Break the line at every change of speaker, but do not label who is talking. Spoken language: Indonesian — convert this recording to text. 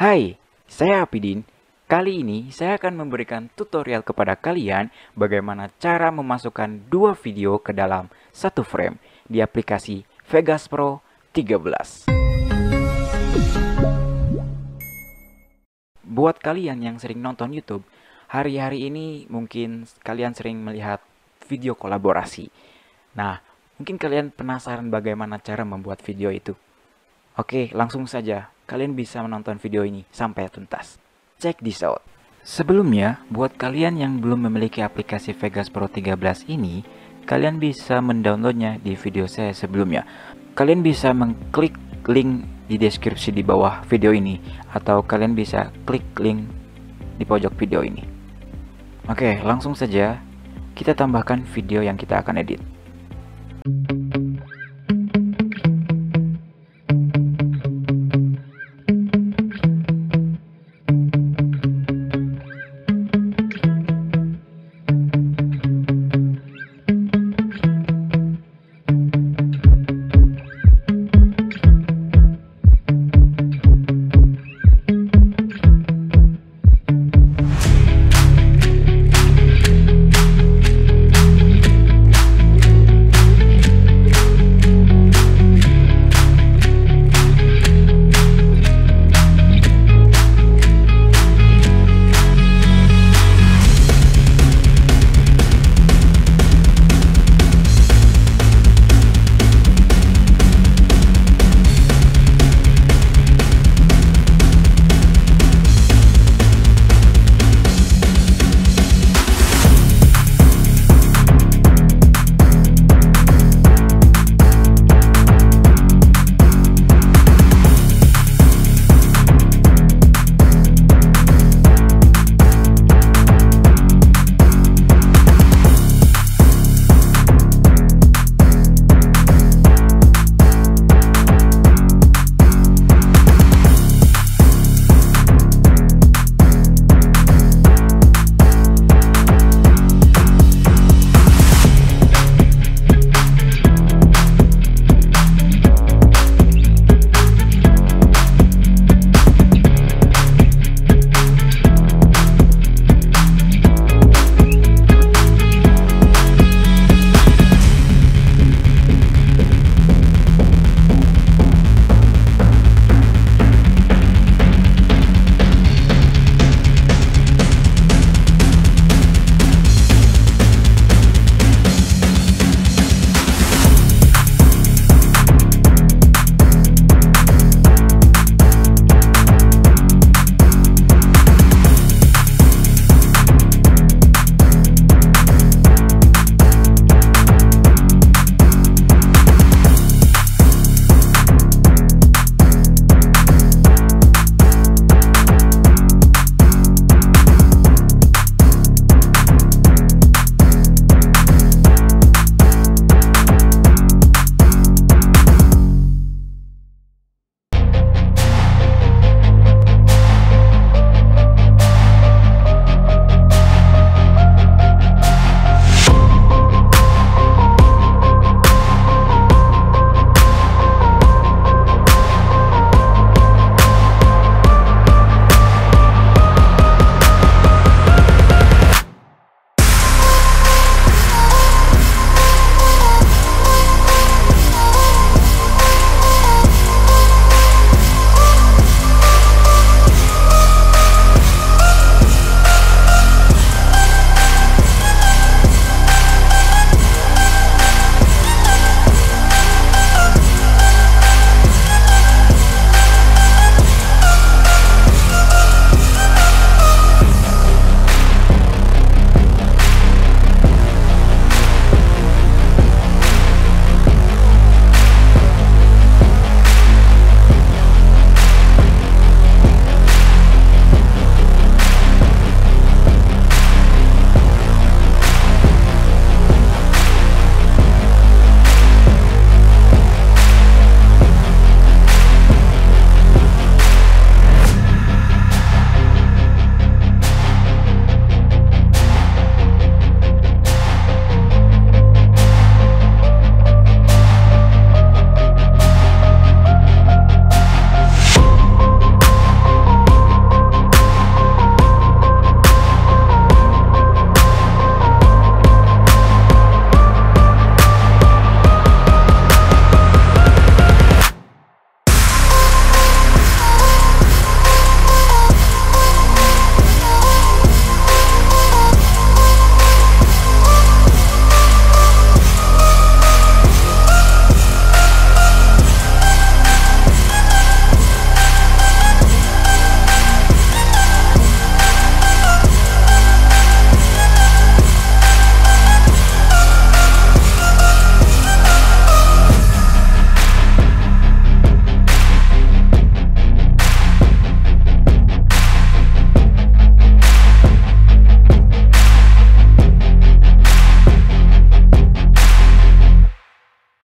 Hai, saya Apidin. Kali ini saya akan memberikan tutorial kepada kalian bagaimana cara memasukkan dua video ke dalam satu frame di aplikasi Vegas Pro 13. Buat kalian yang sering nonton YouTube, hari-hari ini mungkin kalian sering melihat video kolaborasi. Nah, mungkin kalian penasaran bagaimana cara membuat video itu. Oke, langsung saja. Kalian bisa menonton video ini sampai tuntas. Check this out. Sebelumnya, buat kalian yang belum memiliki aplikasi Vegas Pro 13 ini, kalian bisa mendownloadnya di video saya sebelumnya. Kalian bisa mengklik link di deskripsi di bawah video ini, atau kalian bisa klik link di pojok video ini. Oke, langsung saja kita tambahkan video yang kita akan edit.